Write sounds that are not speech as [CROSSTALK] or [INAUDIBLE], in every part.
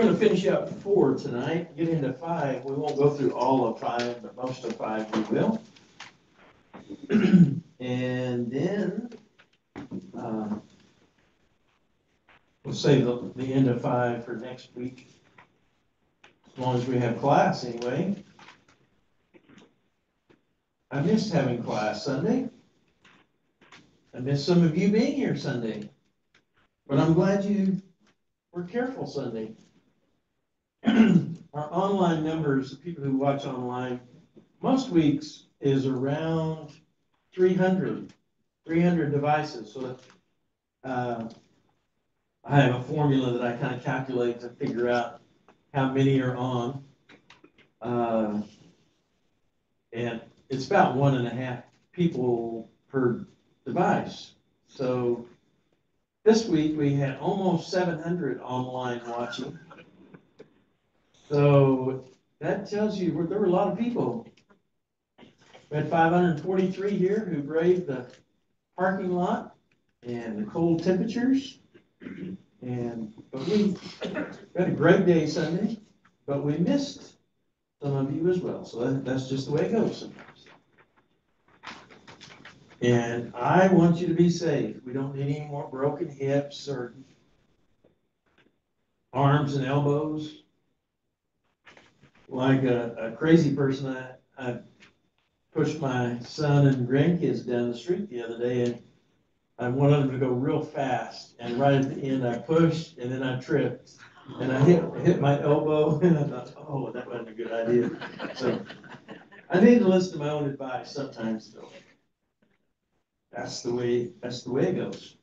We're gonna finish up four tonight, get into five. We won't go through all of five, but most of five we will. [CLEARS THROAT] And then, uh, we'll save the, the end of five for next week. As long as we have class anyway. I missed having class Sunday. I missed some of you being here Sunday. But I'm glad you were careful Sunday. [CLEARS THROAT] Our online numbers, the people who watch online, most weeks is around 300, 300 devices. So uh, I have a formula that I kind of calculate to figure out how many are on. Uh, and it's about one and a half people per device. So this week we had almost 700 online watching. So that tells you there were a lot of people. We had 543 here who braved the parking lot and the cold temperatures. And, but we had a great day Sunday, but we missed some of you as well. So that, that's just the way it goes sometimes. And I want you to be safe. We don't need any more broken hips or arms and elbows. Like a, a crazy person, I, I pushed my son and grandkids down the street the other day and I wanted them to go real fast. And right at the end, I pushed and then I tripped. And I hit, hit my elbow [LAUGHS] and I thought, oh, that wasn't a good idea. So I need to listen to my own advice sometimes though. That's the way, that's the way it goes.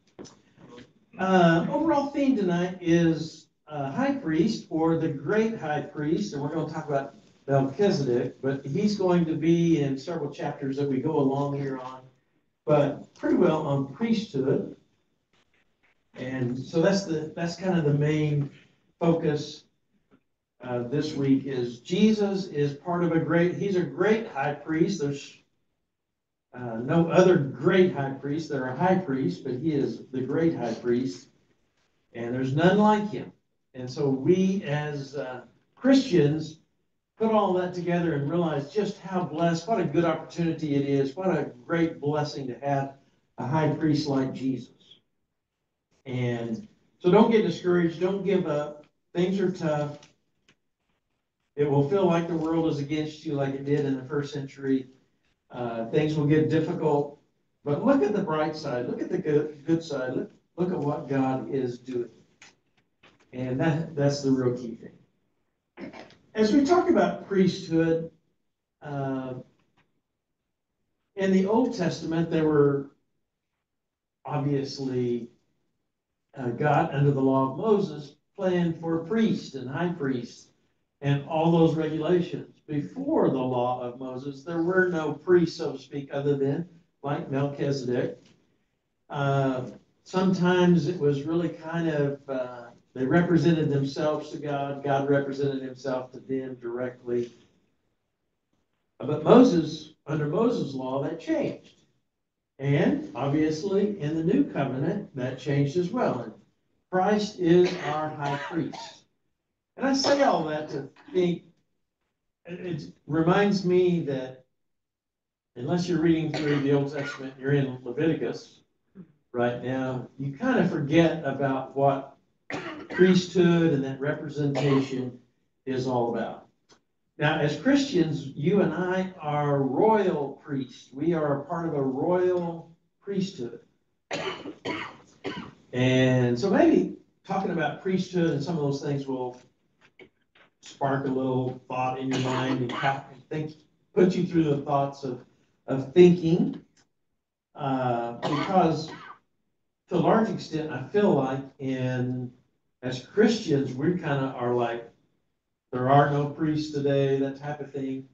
Uh, overall theme tonight is uh, high priest or the great high priest, and we're going to talk about Melchizedek, but he's going to be in several chapters that we go along here on, but pretty well on priesthood. And so that's the that's kind of the main focus uh, this week is Jesus is part of a great. He's a great high priest. There's uh, no other great high priest. There are high priests, but he is the great high priest, and there's none like him. And so we, as uh, Christians, put all that together and realize just how blessed, what a good opportunity it is, what a great blessing to have a high priest like Jesus. And so don't get discouraged, don't give up. Things are tough. It will feel like the world is against you, like it did in the first century. Uh, things will get difficult, but look at the bright side. Look at the good, good side. Look, look at what God is doing. And that, that's the real key thing. As we talk about priesthood, uh, in the Old Testament, there were obviously uh, God, under the law of Moses, planned for priests and high priests and all those regulations. Before the law of Moses, there were no priests, so to speak, other than like Melchizedek. Uh, sometimes it was really kind of uh, they represented themselves to God. God represented himself to them directly. But Moses, under Moses' law, that changed. And obviously, in the new covenant, that changed as well. And Christ is our high priest. And I say all that to think, it reminds me that unless you're reading through the Old Testament, you're in Leviticus right now, you kind of forget about what priesthood and that representation is all about. Now, as Christians, you and I are royal priests. We are a part of a royal priesthood. And so maybe talking about priesthood and some of those things will spark a little thought in your mind and think, put you through the thoughts of, of thinking. Uh, because to a large extent, I feel like in as Christians, we kind of are like, there are no priests today, that type of thing.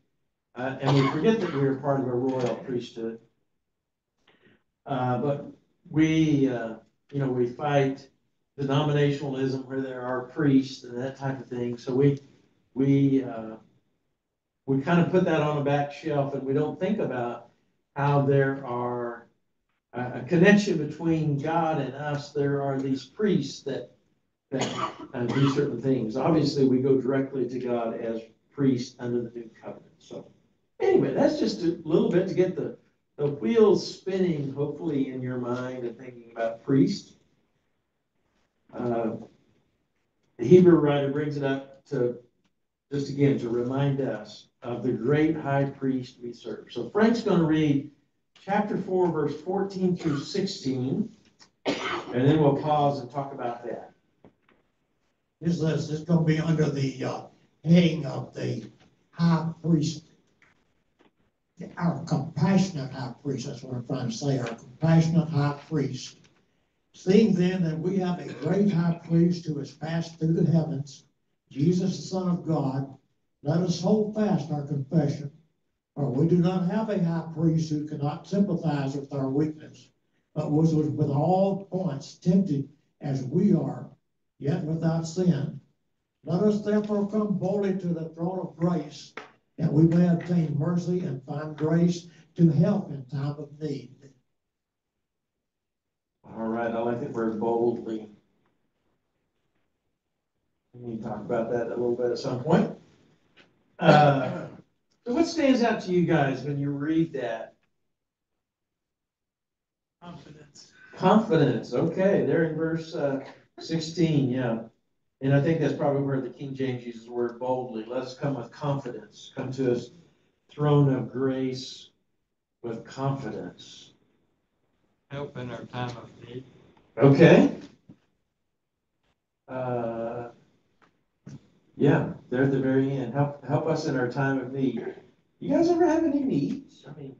Uh, and we forget that we are part of a royal priesthood. Uh, but we, uh, you know, we fight denominationalism where there are priests and that type of thing. So we, we, uh, we kind of put that on the back shelf and we don't think about how there are a connection between God and us. There are these priests that that uh, do certain things. Obviously, we go directly to God as priests under the new covenant. So anyway, that's just a little bit to get the, the wheels spinning, hopefully, in your mind and thinking about priest. Uh, the Hebrew writer brings it up to, just again, to remind us of the great high priest we serve. So Frank's going to read chapter 4, verse 14 through 16, and then we'll pause and talk about that. This list is gonna be under the, uh, heading of the high priest. Our compassionate high priest, that's what I'm trying to say, our compassionate high priest. Seeing then that we have a great high priest who has passed through the heavens, Jesus, the Son of God, let us hold fast our confession. For we do not have a high priest who cannot sympathize with our weakness, but was with all points tempted as we are, yet without sin. Let us therefore come boldly to the throne of grace, that we may obtain mercy and find grace to help in time of need. All right, I like the word boldly. We need to talk about that a little bit at some point. Uh, So what stands out to you guys when you read that? Confidence. Confidence, okay, there in verse uh, 16, yeah. And I think that's probably where the King James uses the word boldly. Let us come with confidence, come to his throne of grace with confidence. Help in our time of need. Okay. Uh, Yeah, they're at the very end. Help, help us in our time of need. You guys ever have any needs? I mean.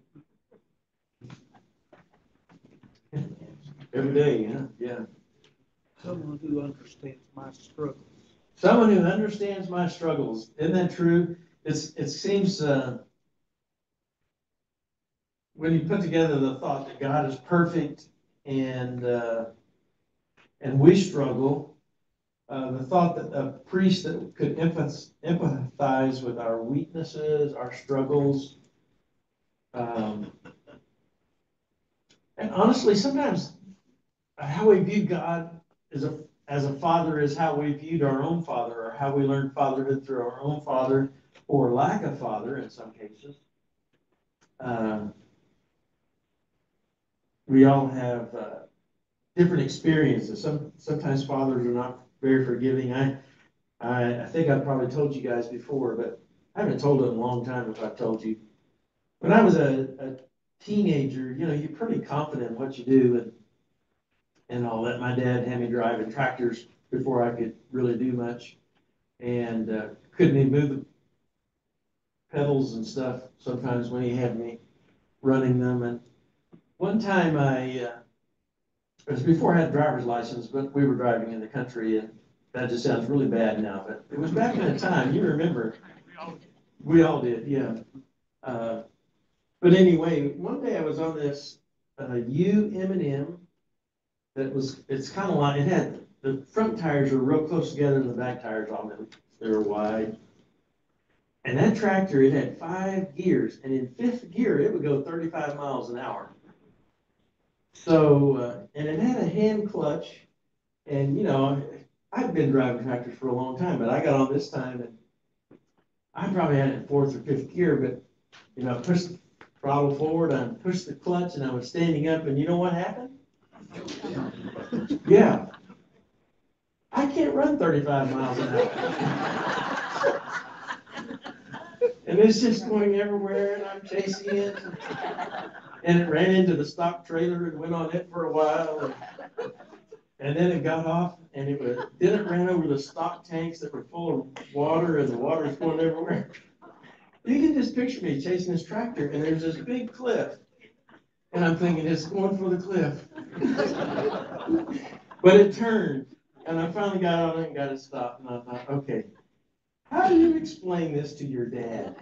Every day, yeah, yeah. Someone who understands my struggles. Someone who understands my struggles. Isn't that true? It's, it seems, uh, when you put together the thought that God is perfect and, uh, and we struggle, uh, the thought that a priest that could empathize, with our weaknesses, our struggles. Um, and honestly, sometimes how we view God is a as a father is how we viewed our own father or how we learned fatherhood through our own father or lack of father in some cases. Um, we all have uh, different experiences. Some sometimes fathers are not very forgiving. I, I I think I've probably told you guys before, but I haven't told it in a long time if I've told you. When I was a, a teenager, you know, you're pretty confident in what you do and and I'll let my dad have me driving tractors before I could really do much. And uh, couldn't even move the pedals and stuff sometimes when he had me running them. And one time I, uh, it was before I had a driver's license, but we were driving in the country and that just sounds really bad now, but it was back in a time, you remember. We all did, yeah. Uh, But anyway, one day I was on this uh, U M and M that was, it's kind of like, it had, the front tires were real close together and the back tires on them, they were wide. And that tractor, it had five gears, and in fifth gear, it would go thirty-five miles an hour. So, uh, and it had a hand clutch, and, you know, I've been driving tractors for a long time, but I got on this time and I probably had it in fourth or fifth gear, but, you know, I pushed the throttle forward, I pushed the clutch, and I was standing up, and you know what happened? Yeah. I can't run thirty-five miles an hour. And it's just going everywhere and I'm chasing it. And it ran into the stock trailer and went on it for a while. and- And then it got off and it was, then it ran over the stock tanks that were full of water and the water was going everywhere. You can just picture me chasing this tractor and there's this big cliff. And I'm thinking, it's going for the cliff. But it turned, and I finally got on it and got it stopped, and I thought, okay, how do you explain this to your dad?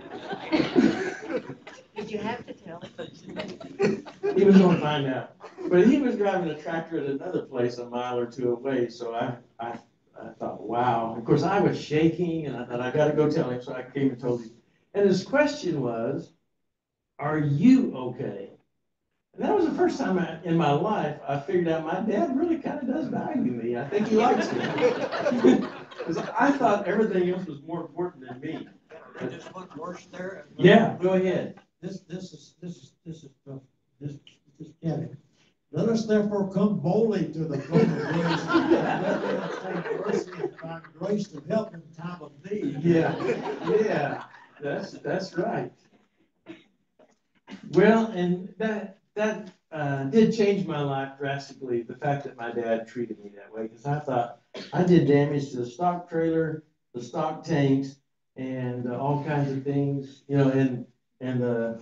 Did you have to tell him? He was gonna find out, but he was driving a tractor at another place a mile or two away, so I, I, I thought, wow. Of course, I was shaking, and I thought, I gotta go tell him, so I came and told him. And his question was, are you okay? And that was the first time I, in my life, I figured out my dad really kind of does value me. I think he likes me. [LAUGHS] Because I thought everything else was more important than me. They just worse there. Yeah, go ahead. This, this is, this is, this is, uh, this, this Kevin. Let us therefore come boldly to the throne of grace. may obtain mercy and find grace to help in time of need. Yeah, yeah, that's, that's right. Well, and that, that, uh, did change my life drastically, the fact that my dad treated me that way, because I thought I did damage to the stock trailer, the stock tanks, and uh, all kinds of things, you know, and, and the,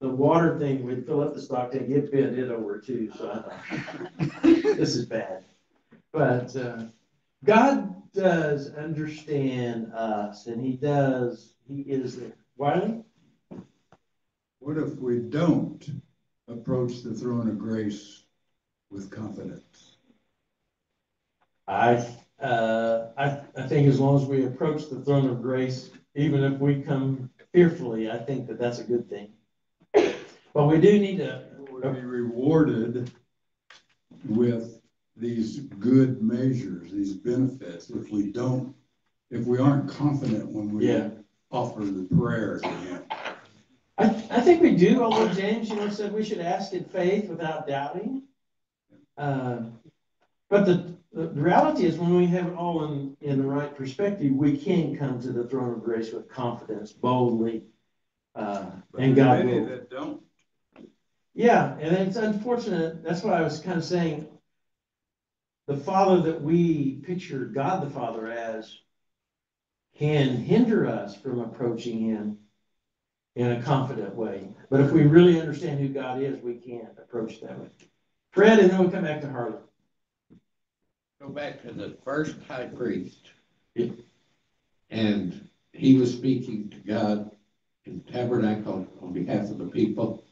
the water thing, we'd fill up the stock tank, it bent it over too, so I thought, [LAUGHS] this is bad. But, uh, God does understand us, and He does, He is there. Wiley? What if we don't approach the throne of grace with confidence? I, uh, I, I think as long as we approach the throne of grace, even if we come fearfully, I think that that's a good thing. But we do need to, be rewarded with these good measures, these benefits, if we don't, if we aren't confident when we Yeah. offer the prayer to him. I, I think we do, although James, you know, said we should ask in faith without doubting. Um, But the, the reality is when we have it all in, in the right perspective, we can come to the throne of grace with confidence boldly. Uh, and God many will. That don't. Yeah, and it's unfortunate, that's why I was kind of saying, the father that we picture God the Father as can hinder us from approaching him in a confident way. But if we really understand who God is, we can't approach that way. Fred, and then we'll come back to Harlan. Go back to the first high priest. Yeah. And he was speaking to God in tabernacle on behalf of the people.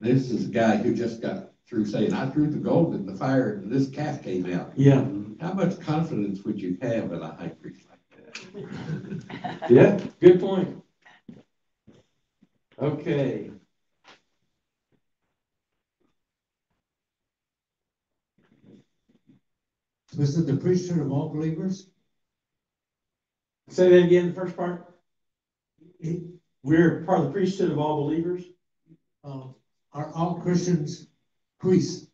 This is a guy who just got through saying, I threw the gold in the fire and this calf came out. Yeah, How much confidence would you have in a high priest like that? yeah, good point. Okay, So is it the priesthood of all believers? say that again, the first part. We're part of the priesthood of all believers? uh, are all Christians priests?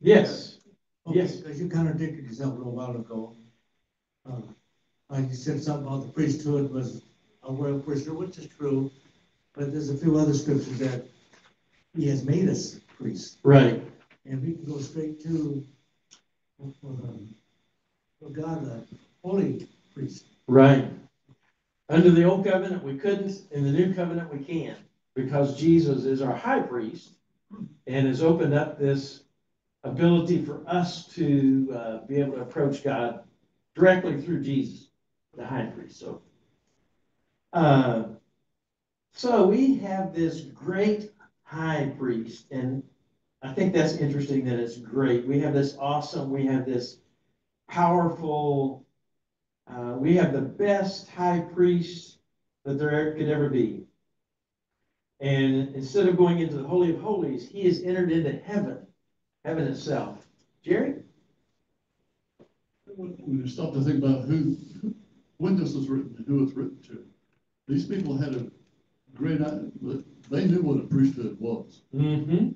Yes, Okay, Yes. Because you contradicted yourself a little while ago. Uh, Like you said something about the priesthood was a royal priesthood, which is true, but there's a few other scriptures that he has made us priests. right. And we can go straight to, the, for God, the holy priest. Right. Under the old covenant, we couldn't, in the new covenant, we can, because Jesus is our high priest and has opened up this ability for us to uh, be able to approach God directly through Jesus, the high priest, so. Uh, So we have this great high priest, and I think that's interesting that it's great. We have this awesome, we have this powerful, uh, we have the best high priest that there could ever be. And instead of going into the Holy of Holies, he has entered into heaven, heaven itself. Jerry? When you stop to think about who- when this was written and who it's written to, these people had a great, they knew what a priesthood was. Mm-hmm.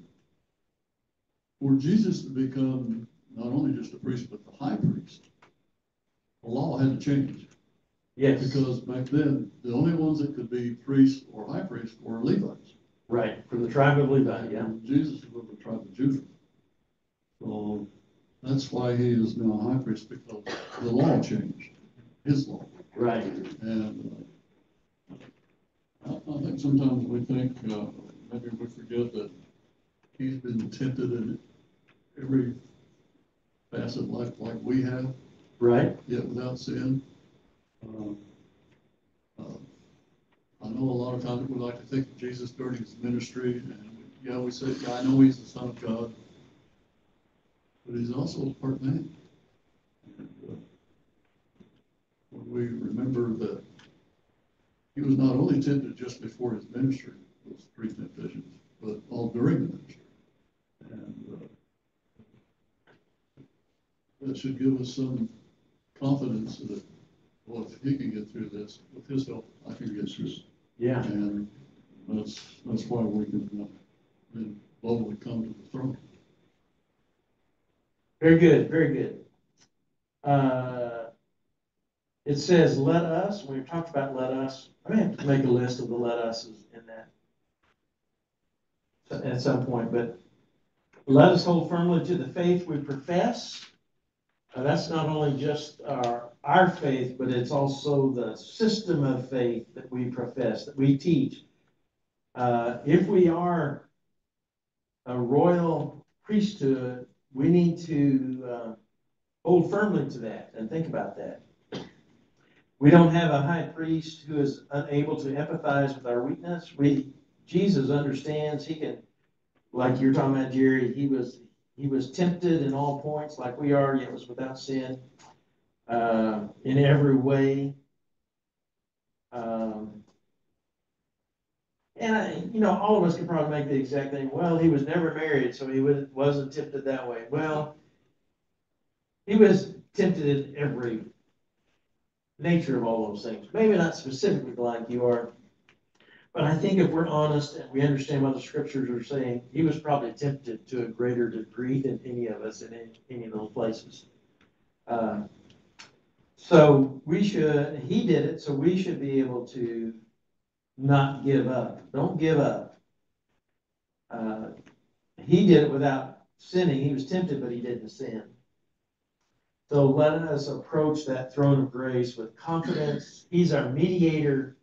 For Jesus to become not only just a priest, but the high priest, the law had to change. Yes, Because back then, the only ones that could be priests or high priests were Levites. right, from the tribe of Levi, yeah. And Jesus was from the tribe of Judah. So that's why he is now a high priest, because the law changed, his law. Right, And uh, I, think sometimes we think, uh, maybe we forget that he's been tempted in every facet of life like we have, right, yet without sin. Uh, uh, I know a lot of times we like to think of Jesus during his ministry, and yeah, we say, yeah, I know he's the son of God, but he's also a part man. And, uh, When we remember that he was not only tempted just before his ministry, those three temptations, but all during the ministry. And, uh, that should give us some confidence that, well, if he can get through this, with his help, I can get through it. Yeah, And that's, that's why we can, uh, then boldly come to the throne. very good, very good. Uh, It says, let us, we talked about let us, I may have to make a list of the let us's in that. At some point, but let us hold firmly to the faith we profess. That's not only just our, our faith, but it's also the system of faith that we profess, that we teach. Uh, if we are a royal priesthood, we need to, uh, hold firmly to that and think about that. We don't have a high priest who is unable to empathize with our weakness. We, Jesus understands, he can, like you're talking about, Jerry, he was, he was tempted in all points like we are, yet was without sin, uh, in every way. Um, and I, you know, all of us could probably make the exact thing, well, he was never married, so he wa- wasn't tempted that way. Well, he was tempted in every nature of all those things. Maybe not specifically like you are. But I think if we're honest and we understand what the scriptures are saying, he was probably tempted to a greater degree than any of us in any, any of those places. Uh, So we should, he did it, so we should be able to not give up. Don't give up. Uh, He did it without sinning. He was tempted, but he didn't sin. So let us approach that throne of grace with confidence. He's our mediator.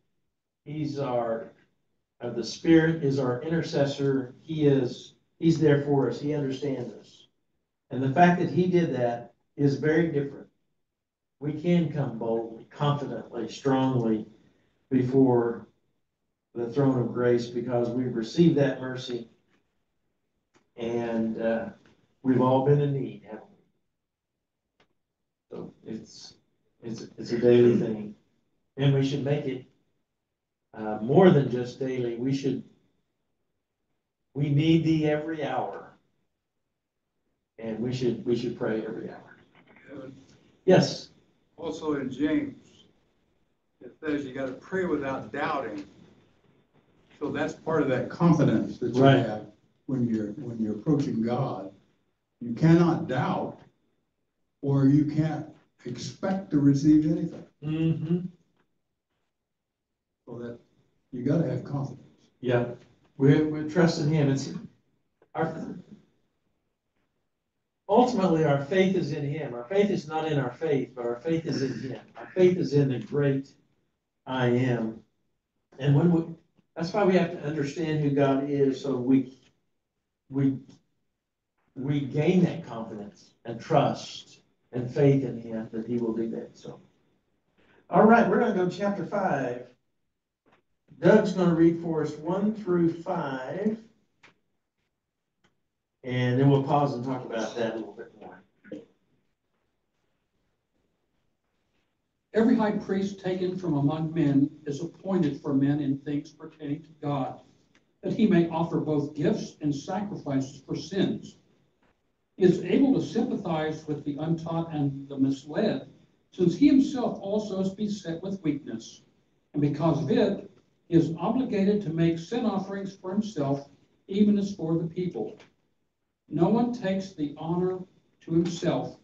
He's our, the Spirit is our intercessor. He is, he's there for us. He understands us. And the fact that he did that is very different. We can come boldly, confidently, strongly before the throne of grace because we've received that mercy. And, uh, we've all been in need, haven't? So it's, it's, it's a daily thing. And we should make it, uh, more than just daily. We should, we need thee every hour. And we should, we should pray every hour. Yes, Also in James, it says you gotta pray without doubting. So that's part of that confidence that you Right. have when you're, when you're approaching God. You cannot doubt, or you can't expect to receive anything. mm-hmm, So that, you gotta have confidence. yeah, we, we trust in him. It's, our, ultimately, our faith is in him. Our faith is not in our faith, but our faith is in him. Our faith is in the great I am. And when we, that's why we have to understand who God is, so we, we, we gain that confidence and trust and faith in him that he will do that, so. All right, we're gonna go to chapter five. Doug's gonna read for us one through five. And then we'll pause and talk about that a little bit more. Every high priest taken from among men is appointed for men in things pertaining to God, that he may offer both gifts and sacrifices for sins. Is able to sympathize with the untaught and the misled, since he himself also is beset with weakness. And because of it, he is obligated to make sin offerings for himself, even as for the people. No one takes the honor to himself,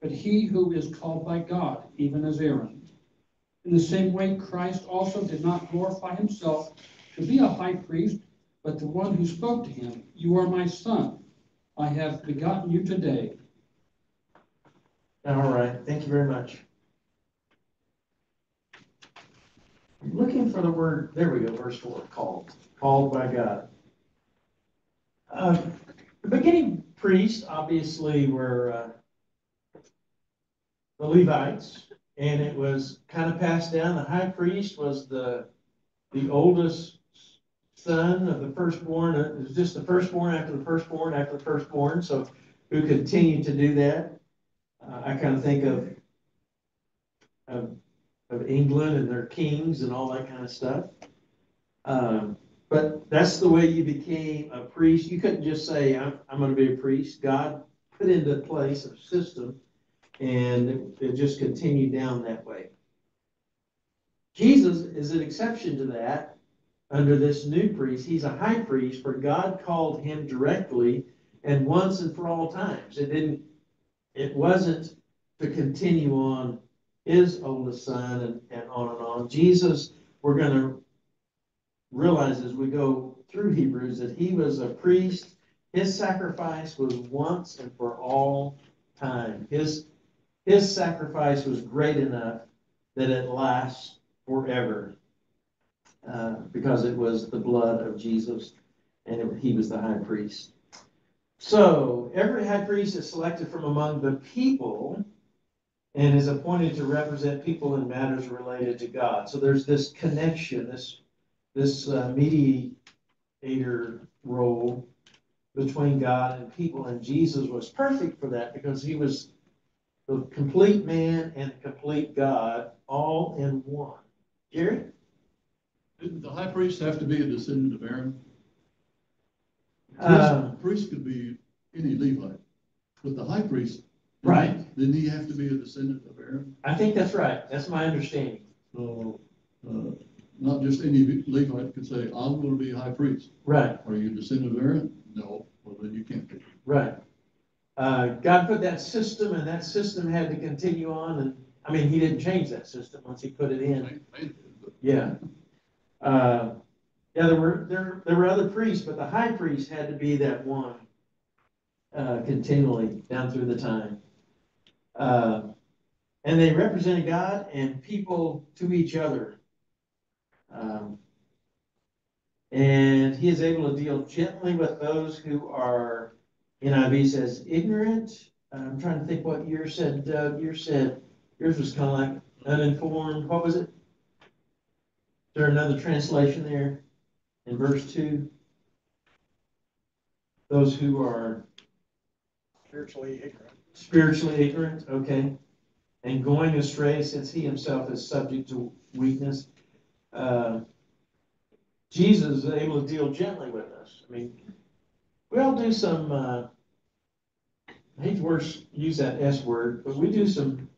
but he who is called by God, even as Aaron. In the same way, Christ also did not glorify himself to be a high priest, but the one who spoke to him, You are my son, I have begotten you today. All right, thank you very much. I'm looking for the word, there we go, verse four, called, called by God. Uh, The beginning priests obviously were uh, the Levites, and it was kind of passed down. The high priest was the, the oldest son of the firstborn. It was just the firstborn after the firstborn after the firstborn, so who continued to do that. Uh, I kind of think of, of, of England and their kings and all that kind of stuff. Um, But that's the way you became a priest. You couldn't just say, I'm, I'm gonna be a priest. God put into place a system and it, it just continued down that way. Jesus is an exception to that under this new priest. He's a high priest, for God called him directly and once and for all times. It didn't, it wasn't to continue on his oldest son and, and on and on. Jesus, we're gonna realize as we go through Hebrews that he was a priest. His sacrifice was once and for all time. His, his sacrifice was great enough that it lasts forever. Uh, because it was the blood of Jesus and it- he was the high priest. So every high priest is selected from among the people and is appointed to represent people in matters related to God. So there's this connection, this this uh, mediator role between God and people, and Jesus was perfect for that because he was the complete man and complete God, all in one. Jerry? Didn't the high priest have to be a descendant of Aaron? Um, Priest, priest could be any Levite, but the high priest. Right. Didn't he have to be a descendant of Aaron? I think that's right. That's my understanding. So, uh, not just any Levite could say, I'm gonna be high priest. Right, Are you a descendant of Aaron? No, well, then you can't be. right. Uh, God put that system, and that system had to continue on, and, I mean, he didn't change that system once he put it in. Yeah. Uh, yeah, there were, there, there were other priests, but the high priest had to be that one, uh, continually down through the time. Uh, and they represented God and people to each other. Um, and he is able to deal gently with those who are, NIV says ignorant. I'm trying to think what yours said, Doug, yours said, yours was kind of like uninformed, what was it? Is there another translation there in verse two? Those who are Spiritually ignorant. spiritually ignorant, okay, and going astray since he himself is subject to weakness. Uh, Jesus is able to deal gently with us. I mean, we all do some, uh, I hate to worse, use that S word, but we do some,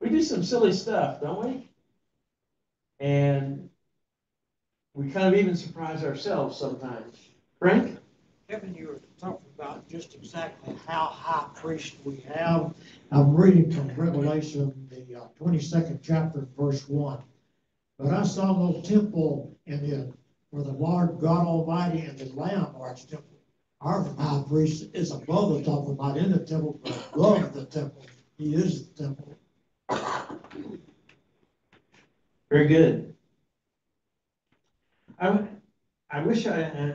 we do some silly stuff, don't we? And we kind of even surprise ourselves sometimes. Frank? Kevin, you were talking about just exactly how high priest we have. I'm reading from Revelation, the uh, twenty-second chapter, verse one. But I saw no temple in the, where the Lord God Almighty and the Lamb are its temple. Our high priest is above the temple, not in the temple, but above the temple. He is the temple. Very good. I, I wish I,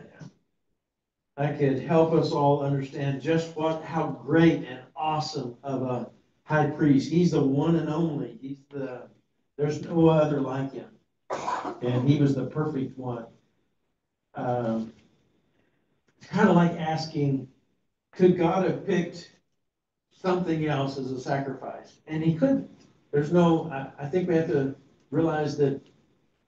I could help us all understand just what, how great and awesome of a high priest. He's the one and only. He's the, there's no other like him. And he was the perfect one. Um, It's kind of like asking, could God have picked something else as a sacrifice? And he couldn't. There's no, I, I think we have to realize that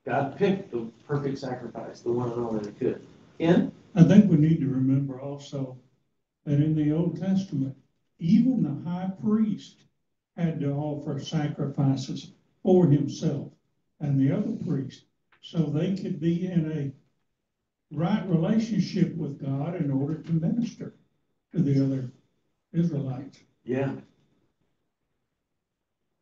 God picked the perfect sacrifice, the one and only that could. Ken? I think we need to remember also that in the Old Testament, even the high priest had to offer sacrifices for himself and the other priests, so they could be in a right relationship with God in order to minister to the other Israelites. Yeah.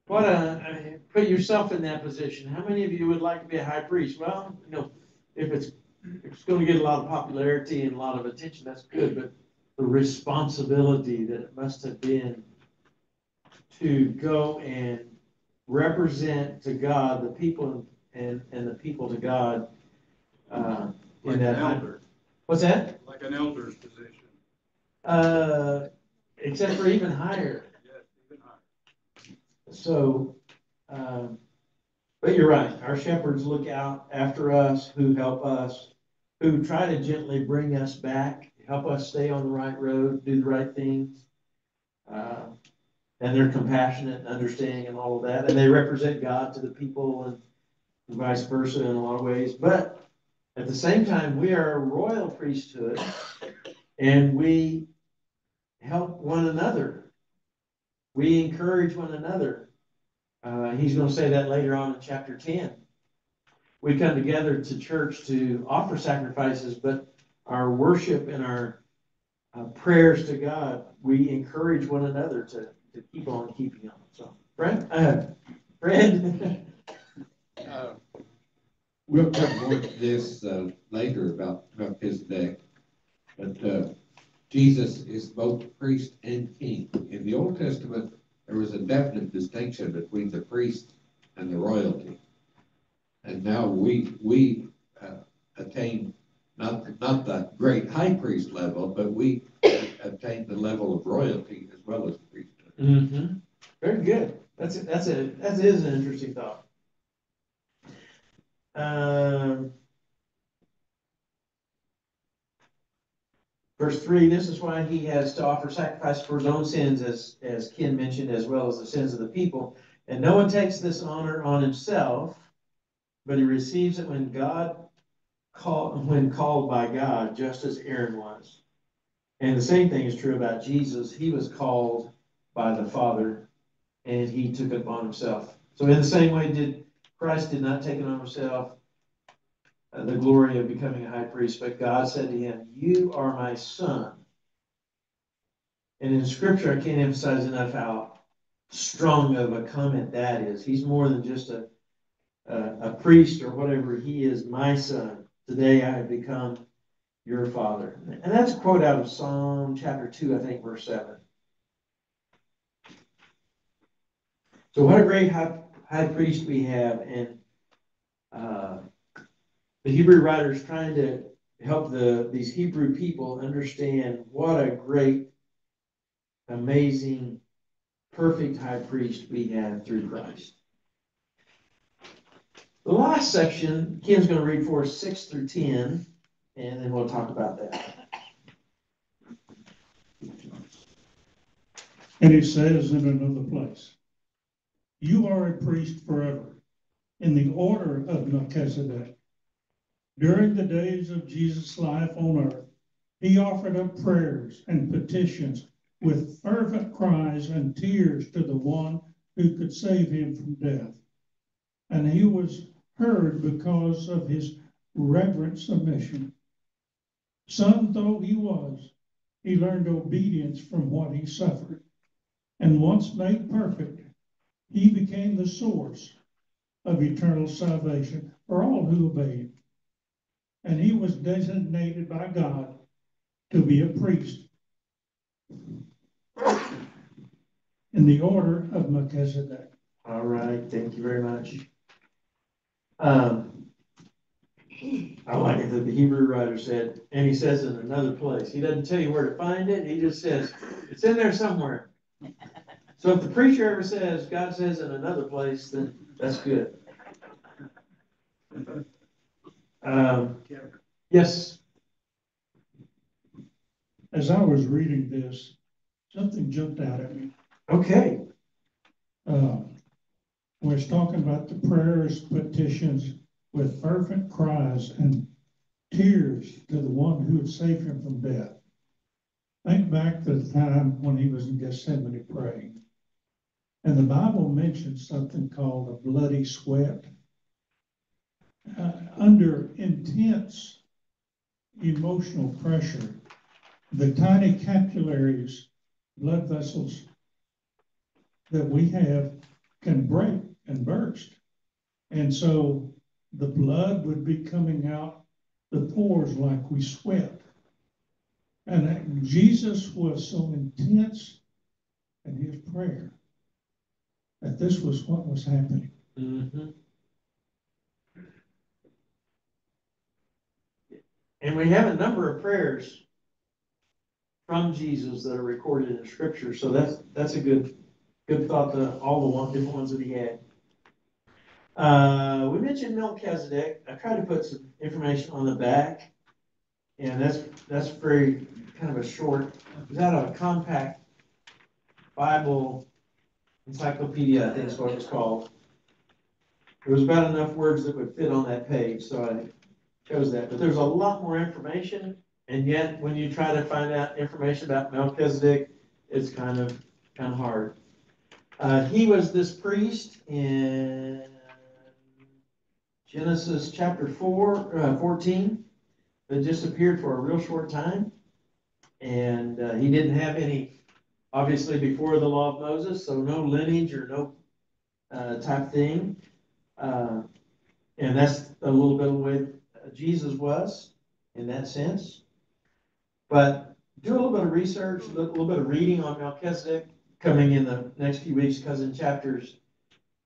What a, I mean, put yourself in that position. How many of you would like to be a high priest? Well, you know, if it's, if it's gonna get a lot of popularity and a lot of attention, that's good, but the responsibility that it must have been to go and represent to God the people and, and the people to God, uh, Like an that. elder, What's that? like an elder's position. Uh, except for even higher. So, um, but you're right, our shepherds look out after us, who help us, who try to gently bring us back, help us stay on the right road, do the right things. Uh, And they're compassionate and understanding and all of that, and they represent God to the people and vice versa in a lot of ways. But At the same time, we are a royal priesthood and we help one another. We encourage one another. Uh, he's gonna say that later on in chapter ten. We come together to church to offer sacrifices, but our worship and our uh, prayers to God, we encourage one another to, to keep on keeping on. So, Fred, uh, Fred, [LAUGHS] Uh, We'll come more to this, uh, later about Melchizedek. But, uh, Jesus is both priest and king. In the Old Testament, there was a definite distinction between the priest and the royalty. And now we, we, uh, attain not, not the great high priest level, but we attain the level of royalty as well as priesthood. Mm-hmm. Very good. That's, a- that's a, that is an interesting thought. Um. Verse three, this is why he has to offer sacrifice for his own sins, as, as Ken mentioned, as well as the sins of the people. And no one takes this honor on himself, but he receives it when God call, when called by God, just as Aaron was. And the same thing is true about Jesus. He was called by the Father, and he took it upon himself. So in the same way, did Christ did not take it on himself the glory of becoming a high priest, but God said to him, "You are my son." And in Scripture, I can't emphasize enough how strong of a comment that is. He's more than just a a, a priest or whatever. He is my son. Today I have become your father. And that's a quote out of Psalm chapter two, I think, verse seven. So what a great high, high priest we have, and uh, the Hebrew writers trying to help the these Hebrew people understand what a great, amazing, perfect high priest we have through Christ. The last section, Ken's going to read for us six through ten, and then we'll talk about that. And it says in another place, you are a priest forever in the order of Melchizedek. During the days of Jesus' life on earth, he offered up prayers and petitions with fervent cries and tears to the one who could save him from death. And he was heard because of his reverent submission. Son though he was, he learned obedience from what he suffered. And once made perfect, he became the source of eternal salvation for all who obey him. And he was designated by God to be a priest in the order of Melchizedek. All right, thank you very much. Um, I like it that the Hebrew writer said, and he says in another place, he doesn't tell you where to find it, he just says, it's in there somewhere. So if the preacher ever says, God says in another place, then that's good. Um, yes, As I was reading this, something jumped out at me. okay, when it's talking about the prayers, petitions with fervent cries and tears to the one who would save him from death. Think back to the time when he was in Gethsemane praying. And the Bible mentions something called a bloody sweat. Uh, under intense emotional pressure, the tiny capillaries, blood vessels that we have can break and burst. And so the blood would be coming out the pores like we sweat. And Jesus was so intense in his prayer that this was what was happening. Mhm. And we have a number of prayers from Jesus that are recorded in scripture, so that's, that's a good, good thought to all the one, different ones that he had. Uh, we mentioned Melchizedek, I tried to put some information on the back. And that's, that's very, kind of a short, is that a compact Bible encyclopedia, I think is what it's called. There was about enough words that would fit on that page, so I shows that, but there's a lot more information. And yet, when you try to find out information about Melchizedek, it's kind of, kind of hard. Uh, he was this priest in Genesis chapter four, uh, fourteen, that just appeared for a real short time. And, uh, he didn't have any, obviously before the law of Moses, so no lineage or no, uh, type thing. Uh, and that's a little bit of way Jesus was in that sense. But do a little bit of research, a little bit of reading on Melchizedek coming in the next few weeks, because in chapters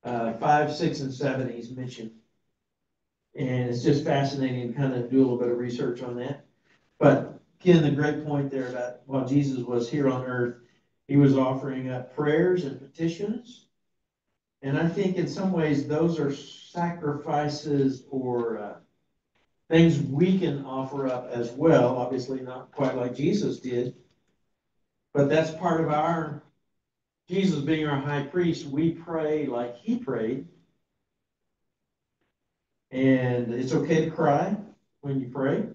uh, five, six, and seven, he's mentioned. And it's just fascinating to kind of do a little bit of research on that. But again, the great point there about while Jesus was here on earth, he was offering up prayers and petitions. And I think in some ways, those are sacrifices or uh, things we can offer up as well, obviously not quite like Jesus did. But that's part of our, Jesus being our high priest, we pray like he prayed. And it's okay to cry when you pray,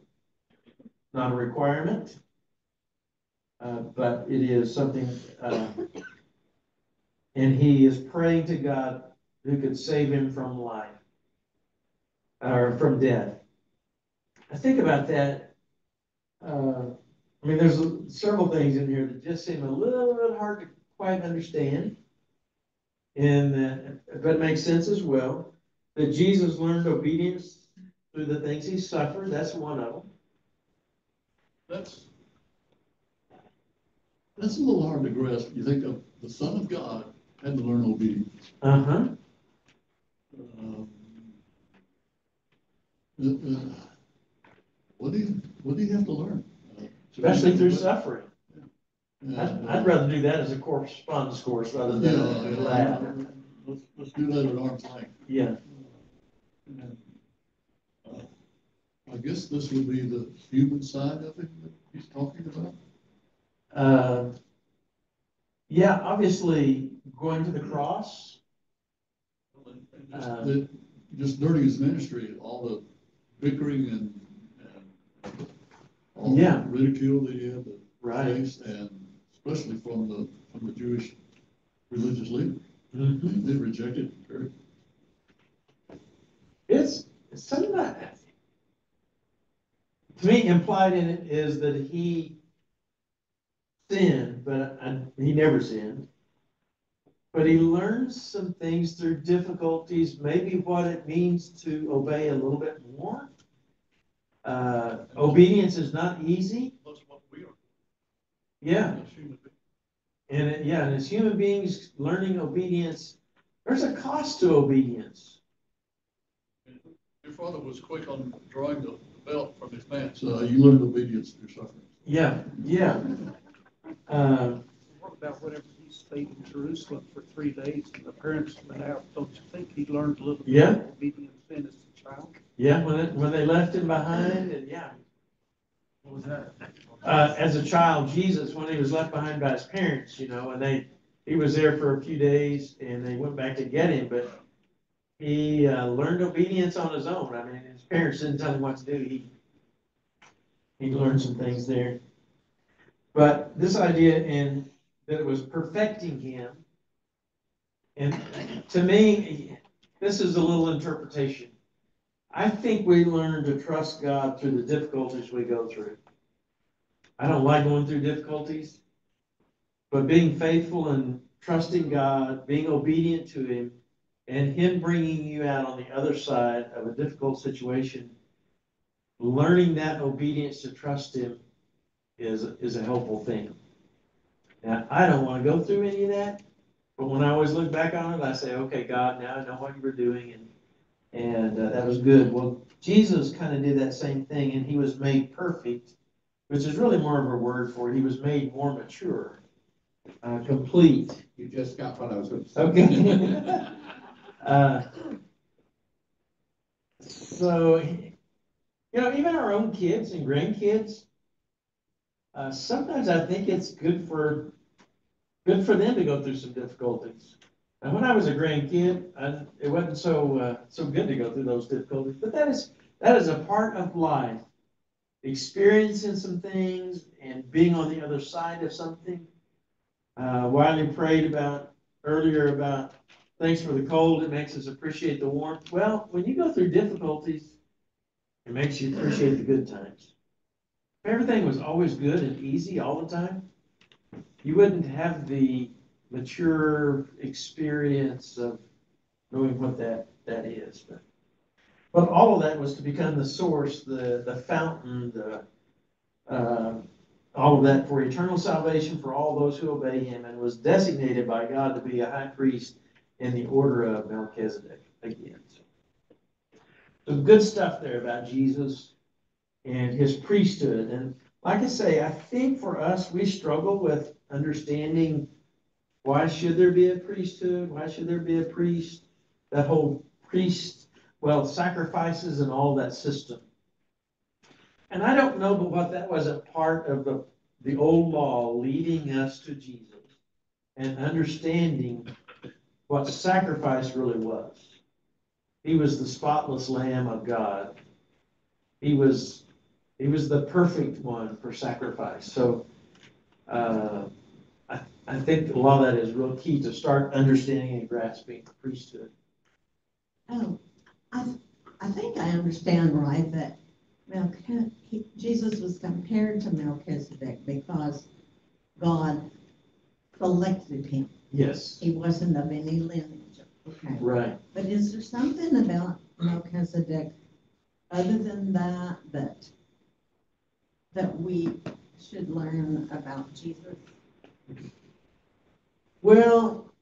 not a requirement. Uh, but it is something, uh, and he is praying to God who could save him from life, or from death. I think about that. Uh, I mean, there's several things in here that just seem a little bit hard to quite understand. And that, but it makes sense as well. That Jesus learned obedience through the things he suffered. That's one of them. That's, that's a little hard to grasp. You think of the Son of God had to learn obedience. Uh huh. Um, uh, uh, What do you, what do you have to learn? Uh, Especially through suffering. I'd, uh, I'd rather do that as a correspondence course rather than a lab. let's, let's do that at arm's length. Yeah. Uh, I guess this would be the human side of it that he's talking about. Uh, yeah, obviously going to the cross. Just Um, the- just during his ministry, all the bickering and, all Yeah. the ridicule that he had to Right. and especially from the, from the Jewish religious leaders. Mhm. They rejected it very It's, it's something that, to me, implied in it is that he sinned, but I, he never sinned. But he learned some things through difficulties, maybe what it means to obey a little bit more. Uh, obedience is not easy. That's what we are. Yeah. as human beings. And it- yeah, and as human beings, learning obedience, there's a cost to obedience. Your father was quick on drawing the belt from his pants. Uh, you learned obedience through suffering. Yeah, yeah. Um, What about whenever he stayed in Jerusalem for three days and the parents went out? Don't you think he learned a little bit of obedience then as a child? Yeah, when it, when they left him behind, and yeah. What was that? Uh, as a child, Jesus, when he was left behind by his parents, you know, and they, he was there for a few days and they went back to get him, but he, uh, learned obedience on his own. I mean, his parents didn't tell him what to do. He, he learned some things there. But this idea in, that it was perfecting him, and to me, this is a little interpretation. I think we learn to trust God through the difficulties we go through. I don't like going through difficulties, but being faithful and trusting God, being obedient to Him, and Him bringing you out on the other side of a difficult situation, learning that obedience to trust Him is, is a helpful thing. Now, I don't want to go through any of that, but when I always look back on it, I say, okay, God, now I know what you were doing, and and uh, that was good. Well, Jesus kind of did that same thing, and he was made perfect, which is really more of a word for it. He was made more mature, uh, complete. You just got what I was gonna say. Okay. [LAUGHS] uh, so, you know, even our own kids and grandkids, uh, sometimes I think it's good for good for them to go through some difficulties. And when I was a grandkid, I, it wasn't so uh, so good to go through those difficulties. But that is that is a part of life. Experiencing some things and being on the other side of something. Uh, Wiley prayed about, earlier about, thanks for the cold, it makes us appreciate the warmth. Well, when you go through difficulties, it makes you appreciate the good times. If everything was always good and easy all the time, you wouldn't have the mature experience of knowing what that, that is. But, but all of that was to become the source, the, the fountain, the, uh, all of that for eternal salvation for all those who obey him and was designated by God to be a high priest in the order of Melchizedek again. Some good stuff there about Jesus and his priesthood. And like I say, I think for us, we struggle with understanding why should there be a priesthood? Why should there be a priest? That whole priest, well, sacrifices and all that system. And I don't know but what that was a part of the, the old law leading us to Jesus and understanding what sacrifice really was. He was the spotless Lamb of God. He was, he was the perfect one for sacrifice. So, uh, I, think a lot of that is real key to start understanding and grasping the priesthood. Oh, I, I think I understand right that Melch, he- Jesus was compared to Melchizedek because God selected him. Yes, He wasn't of any lineage. Okay. right. But is there something about Melchizedek other than that, that, that we should learn about Jesus? Well,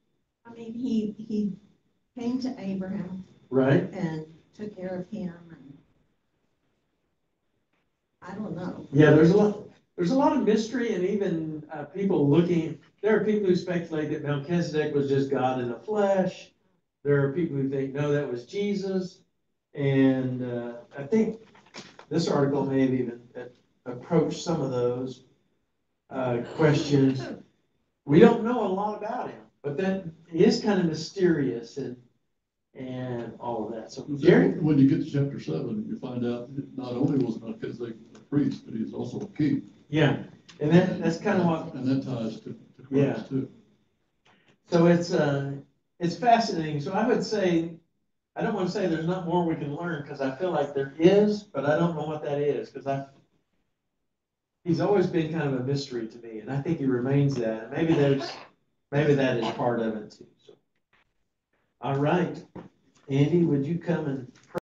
I mean, he, he came to Abraham right. and took care of him and I don't know. Yeah, there's a lot, there's a lot of mystery and even uh, people looking, there are people who speculate that Melchizedek was just God in the flesh. There are people who think, no, that was Jesus. And uh, I think this article may have even uh, approached some of those uh, questions. [LAUGHS] We don't know a lot about him, but that he is kind of mysterious and, and all of that. So Jerry? When you get to chapter seven, you find out that not only was Melchizedek a priest, but he's also a king. Yeah, and that, that's kind of what And that ties to, to Yeah. Christ too. So it's, uh, it's fascinating. So I would say, I don't want to say there's not more we can learn because I feel like there is, but I don't know what that is because I, he's always been kind of a mystery to me and I think he remains that. Maybe there's, maybe that is part of it too. So, All right. Andy, would you come and